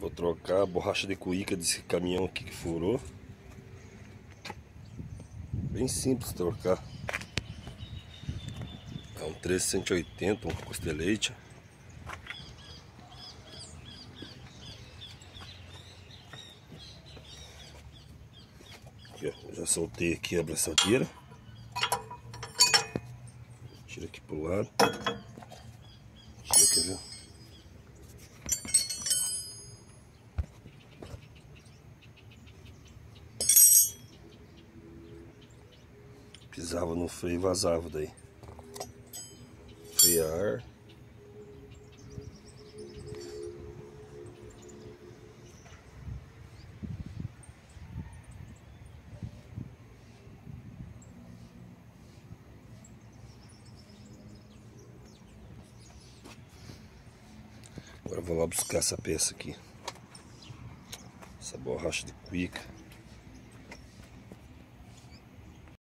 Vou trocar a borracha de cuíca desse caminhão aqui que furou. Bem simples trocar. É um 1380, um costelete. Já soltei aqui a abraçadeira. Tira aqui pro lado. Tira aqui, viu? Pisava no freio e vazava daí. Frear. Agora vou lá buscar essa peça aqui. Essa borracha de cuica.